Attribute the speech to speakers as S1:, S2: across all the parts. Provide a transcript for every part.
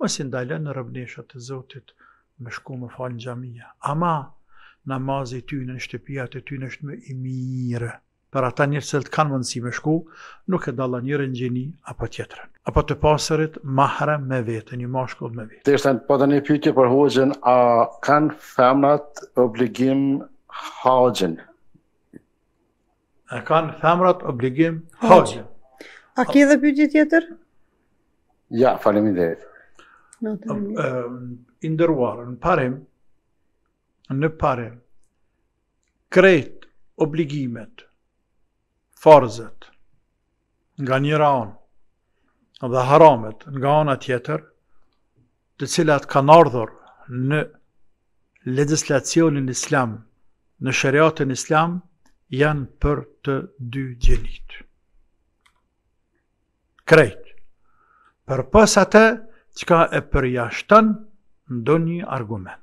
S1: Mos i ndalo në robneshat e Zotit me shku me u fal në xhamia. Ama, namazi i tyne në shtëpiat e tyne është më i mirë. Për ata njerëz të cilët kanë mundësi me shku, nuk e dallon njërën gjini apo tjetrën. Apo të pasurit mahrem me vete, një mashkull me vete.
S2: Tash po ta ni pyetje për hoxhën, a kanë femrat obligim haxhin?
S1: E kanë femrat obligim haxhin.
S3: A ke dhe pytje tjetër?
S2: Jo, faleminderit.
S1: I nderuar, në parim, në parim, krejt obligimet, farzet, nga njëra anë, dhe haramet, nga ana tjetër, të cilat kanë ardhur në legjislacionin islam, në sheriatin islam, janë për të dy gjinitë. Krejt, përpos atë çka e përjashton ndonjë argument.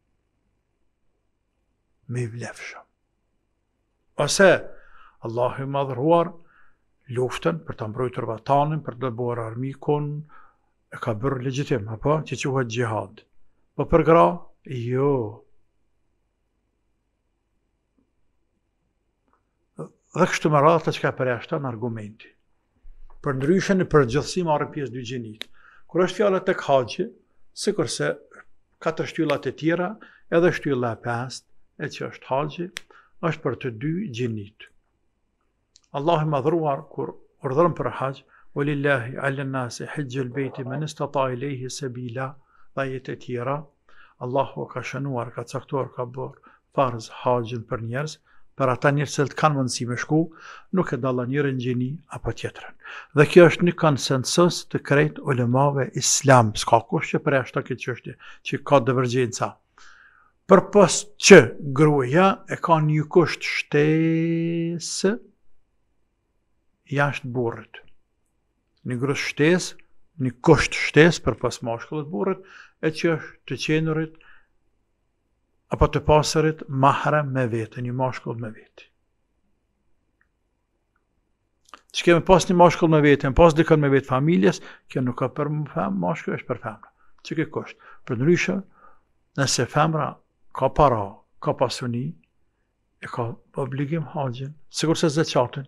S1: më i vlefshëm. Ose, Allahu i Madhëruar, luftën për ta mbrojtur vatanin, për ta dëbuar armikun, e ka bërë legjitim, apo, që quhet xhihad. Po për gra, jo. Dhe kështu me radhë, atë çka përjashton argumenti. Përndryshe në përgjithësi marrin pjesë dy gjinitë. Kur është fjala tek haxhi, sikurse katër shtyllat e tjera, edhe shtylla e pestë, e që është haxhi, është për të dy gjinitë. Allahu i Madhëruar kur urdhëron për haxh, "Walillahi 'alan nasi hajjul bayti man istata ilayhi sabila" dhe ajete të tjera, Allahu ka shënuar, ka caktuar, ka bërë farz haxhin për njerëz, për ata njerëz të cilët kanë mundësi me shku, nuk e dallon njërën gjini apo tjetrën. Dhe kjo është një konsensus te krejt ulemave islam, s'ka kush që përjashton këtë çështje, që ka divergjenca. Përpos që gruaja e ka një kusht shtesë jashtë burrit. Një grus shtesë, një kusht shtesë përpos mashkullit burrit, e që është të qenurit apo të pasurit mahrem me vete, një mashkull me vete. Qikjo me pas një mashkull me vete, pas dikënd me vete t'familjes, kjo nuk ka për fem, mashkull është për femra. Qiky kusht. Përndryshe, nëse femra ka para, ka pasuni, e ka obligim haxhin, sikurse zeqatin.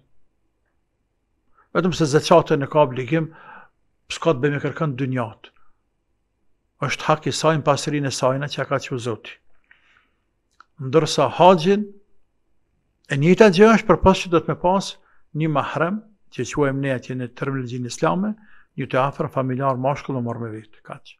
S1: Vetëm se zeqatin e ka obligim, s'ka të bëjmë kërkënd në atë. është hak i saj në pasurinë e saj që ia ka çu Zoti. Ndërsa haxhin e njëjta gjë është përpos që do të me pas një mahrem që quajmë ne në atje në terminologjinë islame, një të afërm familjar mashkull më marr me vetë, kaq.